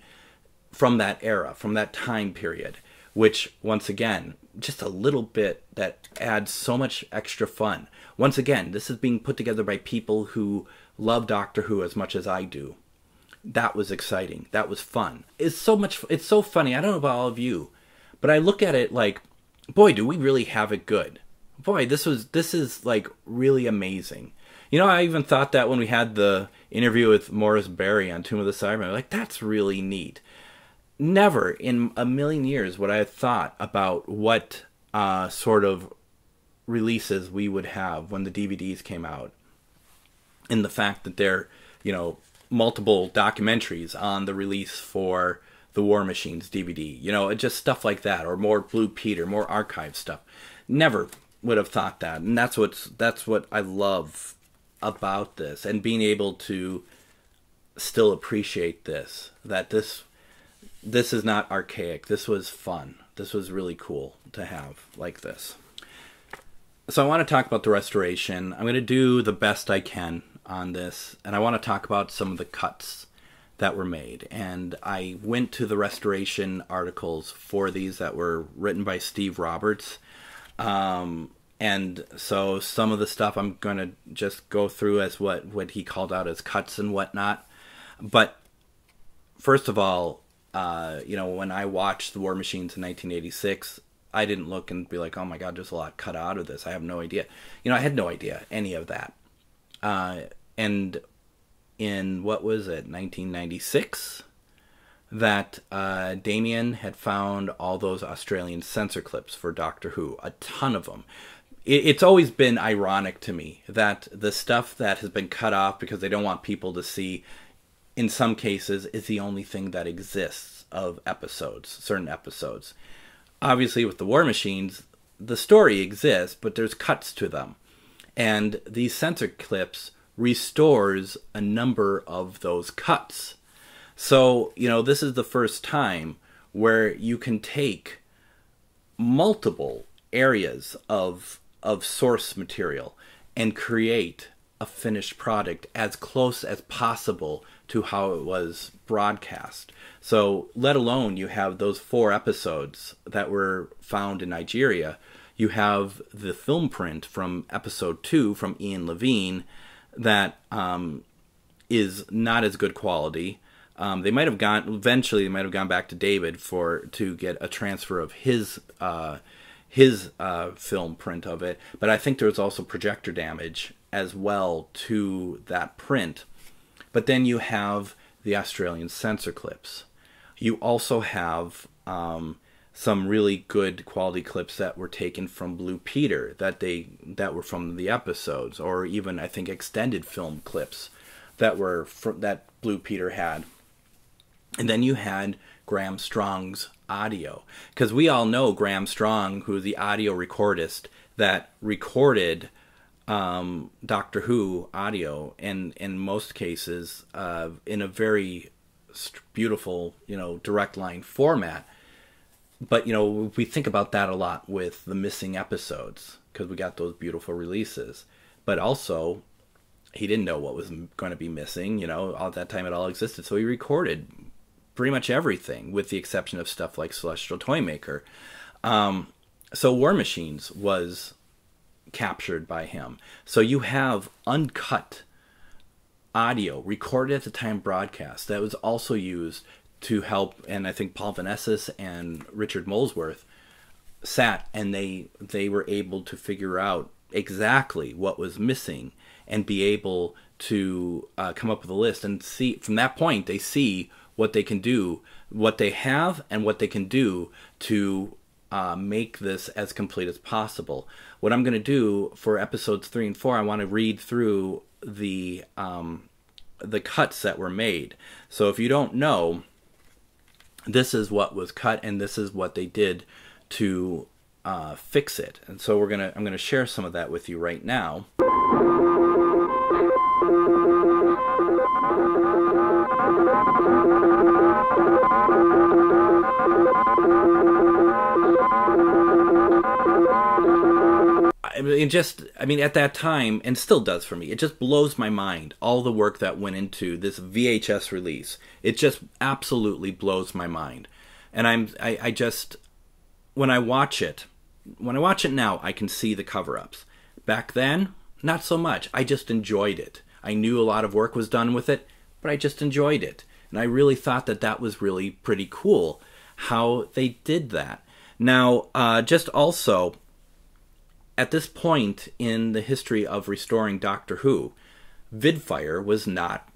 from that era, from that time period. Which, once again, just a little bit that adds so much extra fun. Once again, this is being put together by people who love Doctor Who as much as I do. That was exciting. That was fun. It's so much. It's so funny. I don't know about all of you, but I look at it like, boy, do we really have it good. Boy, this was this is like really amazing. You know, I even thought that when we had the interview with Morris Barry on Tomb of the Cybermen, like that's really neat. Never in a million years would I have thought about what uh, sort of releases we would have when the DVDs came out, and the fact that they're, you know, multiple documentaries on the release for the War Machines DVD, you know, just stuff like that, or more Blue Peter, more archive stuff. Never would have thought that, and that's what's that's what I love about this, and being able to still appreciate this. That this this is not archaic. This was fun. This was really cool to have like this. So I want to talk about the restoration. I'm going to do the best I can on this, and I want to talk about some of the cuts that were made. And I went to the restoration articles for these that were written by Steve Roberts. Um, and so some of the stuff I'm going to just go through as what, what he called out as cuts and whatnot. But first of all, uh, you know, when I watched The War Machines in 1986, I didn't look and be like, oh my God, there's a lot cut out of this. I have no idea. You know, I had no idea any of that. Uh, and in what was it, 1996, that uh, Damian had found all those Australian censor clips for Doctor Who, a ton of them. It, it's always been ironic to me that the stuff that has been cut off because they don't want people to see, in some cases, is the only thing that exists of episodes, certain episodes. Obviously, with the War Machines, the story exists, but there's cuts to them. And these censor clips restores a number of those cuts. So, you know, this is the first time where you can take multiple areas of of source material and create a finished product as close as possible to how it was broadcast. So, let alone you have those four episodes that were found in Nigeria, you have the film print from episode two from Ian Levine that um, is not as good quality. Um, they might have gone eventually. They might have gone back to David for to get a transfer of his uh, his uh, film print of it. But I think there was also projector damage as well to that print. But then you have the Australian censor clips. You also have um, some really good quality clips that were taken from Blue Peter that they that were from the episodes, or even I think extended film clips that were from, that Blue Peter had. And then you had Graham Strong's audio, because we all know Graham Strong, who's the audio recordist that recorded um, Doctor Who audio, and in most cases, uh, in a very beautiful, you know, direct line format. But you know we think about that a lot with the missing episodes because we got those beautiful releases. But also he didn't know what was going to be missing you know all that time it all existed. So he recorded pretty much everything with the exception of stuff like celestial toymaker. Um, so war machines was captured by him. So you have uncut audio recorded at the time broadcast that was also used to help, and I think Paul Vanezis and Richard Molesworth sat and they they were able to figure out exactly what was missing and be able to uh, come up with a list and see from that point they see what they can do what they have and what they can do to uh, make this as complete as possible what i'm going to do for episodes three and four i want to read through the um, the cuts that were made so if you don't know this is what was cut and this is what they did to uh, fix it. And so we're gonna I'm gonna share some of that with you right now. I mean, it just, I mean, at that time, and still does for me, it just blows my mind all the work that went into this VHS release. It just absolutely blows my mind. And I'm, I, I just, when I watch it, when I watch it now, I can see the cover ups. Back then, not so much. I just enjoyed it. I knew a lot of work was done with it, but I just enjoyed it. And I really thought that that was really pretty cool how they did that. Now, uh, just also, at this point in the history of restoring Doctor Who, Vidfire was not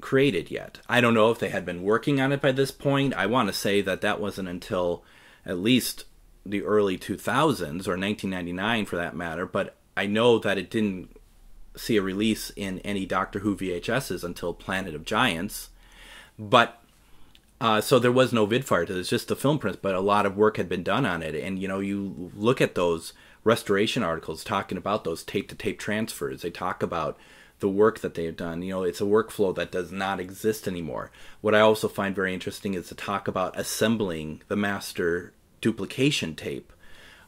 created yet. I don't know if they had been working on it by this point. I want to say that that wasn't until at least the early 2000s or 1999 for that matter, but I know that it didn't see a release in any Doctor Who VHSs until Planet of Giants. But uh, so there was no vidfire It was just the film prints, but a lot of work had been done on it. And you know, you look at those restoration articles talking about those tape to tape transfers. They talk about the work that they have done. You know, it's a workflow that does not exist anymore. What I also find very interesting is to talk about assembling the master duplication tape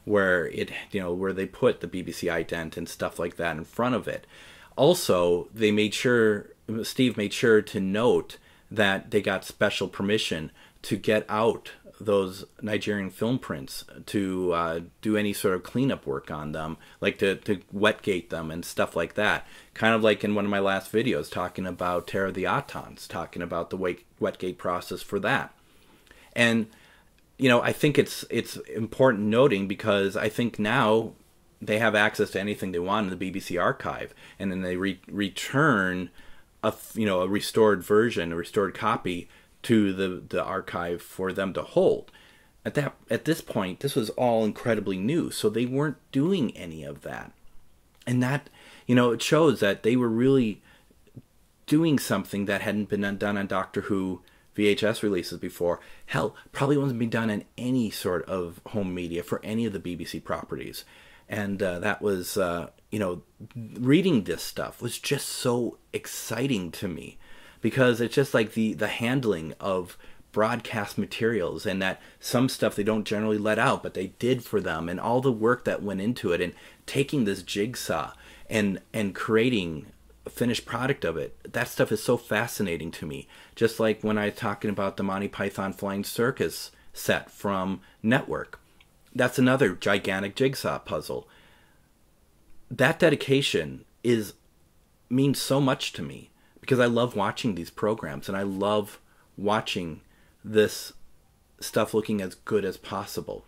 where it you know where they put the BBC ident and stuff like that in front of it. Also, they made sure Steve made sure to note that they got special permission to get out those Nigerian film prints to uh, do any sort of cleanup work on them, like to, to wetgate them and stuff like that. Kind of like in one of my last videos talking about Terror of the Autons, talking about the wet wetgate process for that. And you know, I think it's it's important noting because I think now they have access to anything they want in the BBC archive, and then they re- return a you know a restored version, a restored copy to the the archive for them to hold. At that at this point, this was all incredibly new, so they weren't doing any of that, and that you know it shows that they were really doing something that hadn't been done on Doctor Who VHS releases before. Hell, probably wasn't been done in any sort of home media for any of the BBC properties, and uh, that was uh, you know reading this stuff was just so exciting to me because it's just like the the handling of broadcast materials and that some stuff they don't generally let out but they did for them and all the work that went into it and taking this jigsaw and and creating a finished product of it that stuff is so fascinating to me. Just like when i was talking about the monty python flying circus set from network. That's another gigantic jigsaw puzzle. That dedication is means so much to me because I love watching these programs and I love watching this stuff looking as good as possible.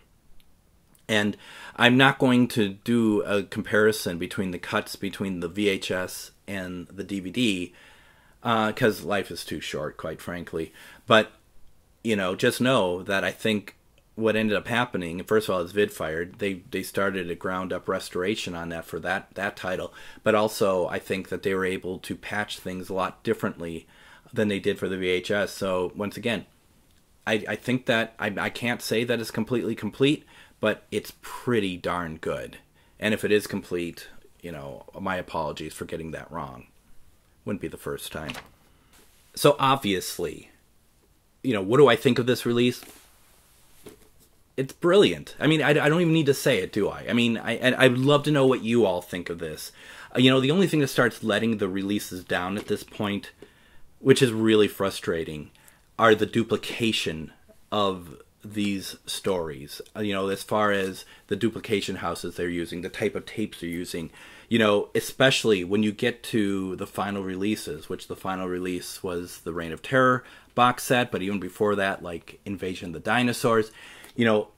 And I'm not going to do a comparison between the cuts between the VHS and the DVD because uh, life is too short, quite frankly. But, you know, just know that I think what ended up happening, first of all, is Vidfire. They they started a ground up restoration on that for that that title, but also I think that they were able to patch things a lot differently than they did for the VHS. So once again, I I think that I I can't say that it's completely complete, but it's pretty darn good. And if it is complete, you know, my apologies for getting that wrong. Wouldn't be the first time. So obviously, you know, what do I think of this release? It's brilliant. I mean, I, I don't even need to say it, do I? I mean, I I'd love to know what you all think of this. Uh, you know, the only thing that starts letting the releases down at this point, which is really frustrating, are the duplication of these stories. Uh, you know, as far as the duplication houses they're using, the type of tapes they're using. You know, especially when you get to the final releases, which the final release was the Reign of Terror box set, but even before that, like Invasion of the Dinosaurs you know,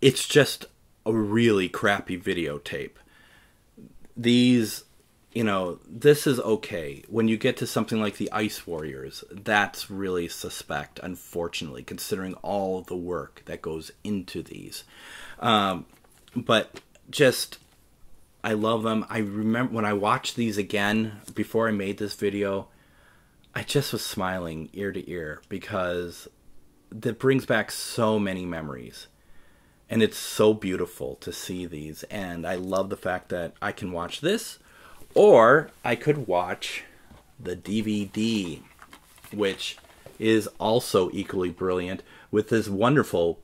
it's just a really crappy videotape. These, you know, this is okay. When you get to something like the Ice Warriors, that's really suspect, unfortunately, considering all the work that goes into these. Um, but just, I love them. I remember when I watched these again before I made this video, I just was smiling ear to ear because that brings back so many memories. And it's so beautiful to see these. And I love the fact that I can watch this, or I could watch the DVD, which is also equally brilliant with this wonderful,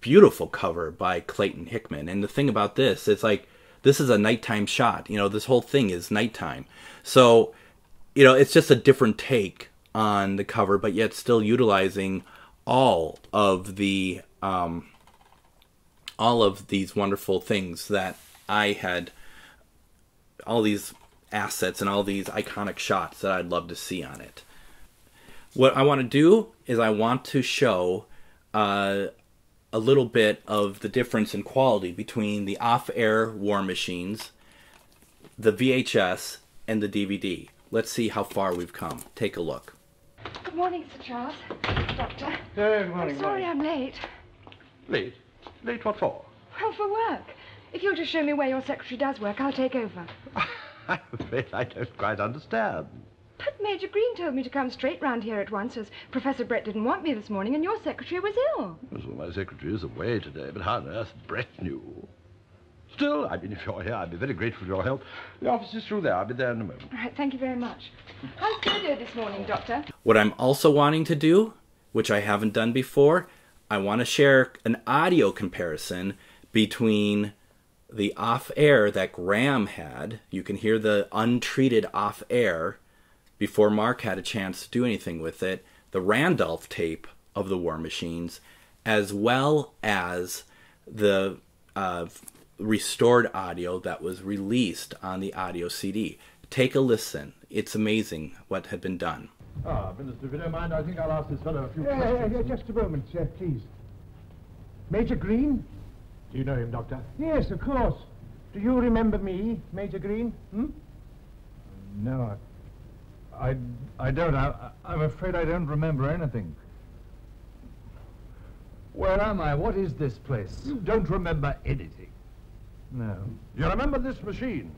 beautiful cover by Clayton Hickman. And the thing about this, it's like This is a nighttime shot. You know, this whole thing is nighttime. So, you know, it's just a different take on the cover, but yet still utilizing all of the um, all of these wonderful things that I had, all these assets and all these iconic shots that I'd love to see on it. What I want to do is I want to show uh, a little bit of the difference in quality between the off-air War Machines, the VHS, and the DVD. Let's see how far we've come. Take a look. Good morning, Sir Charles. Doctor. Good morning. I'm sorry I'm late. Late? Late what for? Well, for work. If you'll just show me where your secretary does work, I'll take over. I'm afraid I don't quite understand. But Major Green told me to come straight round here at once, as Professor Brett didn't want me this morning, and your secretary was ill. Yes, well, my secretary is away today, but how on earth Brett knew? Still, I mean, if you're here, I'd be very grateful for your help. The office is through there. I'll be there in a moment. All right, thank you very much. How's Dodo this morning, Doctor? What I'm also wanting to do, which I haven't done before, I want to share an audio comparison between the off air that Graham had. You can hear the untreated off air before Mark had a chance to do anything with it, the Randolph tape of the War Machines, as well as the uh, restored audio that was released on the audio CD. Take a listen. It's amazing what had been done. Ah, Minister, if you don't mind, I think I'll ask this fellow a few Yeah, yeah, yeah, just a moment, sir, please. Major Green? Do you know him, Doctor? Yes, of course. Do you remember me, Major Green? Hmm? No, I, I, I don't. I, I'm afraid I don't remember anything. Where am I? What is this place? You don't remember anything. No. You remember this machine?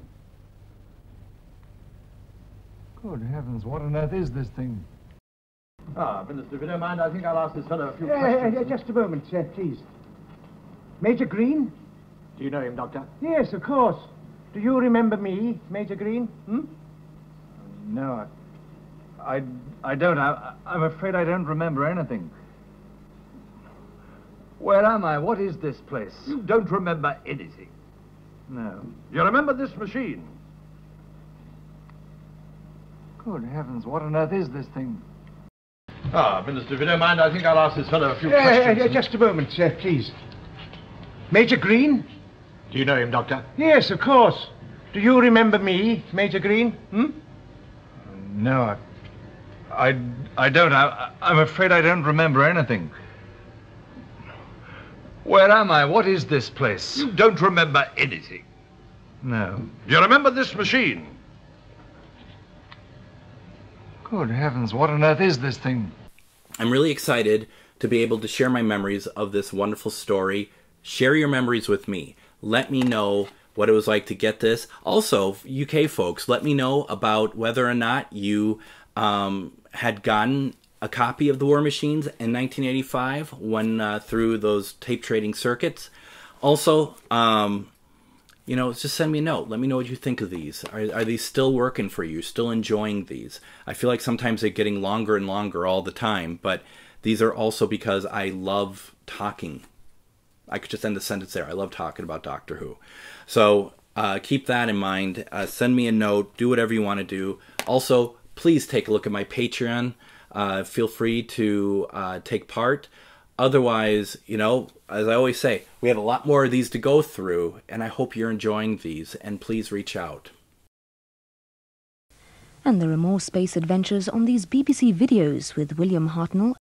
Good heavens, what on earth is this thing? Ah, Minister, if you don't mind, I think I'll ask this fellow a few Yeah, yeah, yeah, just a moment, uh, please. Major Green? Do you know him, Doctor? Yes, of course. Do you remember me, Major Green? Hmm? No, I, I, I don't. I, I'm afraid I don't remember anything. Where am I? What is this place? You don't remember anything. No. You remember this machine? Good heavens, what on earth is this thing? Ah, Minister, if you don't mind, I think I'll ask this fellow a few Yeah, yeah, questions. yeah, just a moment, sir, please. Major Green? Do you know him, Doctor? Yes, of course. Do you remember me, Major Green? Hmm? No, I, I, I don't. I, I'm afraid I don't remember anything. Where am I? What is this place? You don't remember anything. No. Do you remember this machine? Good heavens, what on earth is this thing? I'm really excited to be able to share my memories of this wonderful story. Share your memories with me. Let me know what it was like to get this. Also, UK folks, let me know about whether or not you um, had gotten a copy of the War Machines in 1985 when uh, through those tape trading circuits. Also, um, you know, just send me a note. Let me know what you think of these. Are, are these still working for you? Still enjoying these? I feel like sometimes they're getting longer and longer all the time, but these are also because I love talking. I could just end the sentence there. I love talking about Doctor Who. So uh, keep that in mind. Uh, send me a note. Do whatever you want to do. Also, please take a look at my Patreon. Uh, feel free to uh, take part. Otherwise, you know, as I always say, we have a lot more of these to go through, and I hope you're enjoying these. And please reach out. And there are more space adventures on these BBC videos with William Hartnell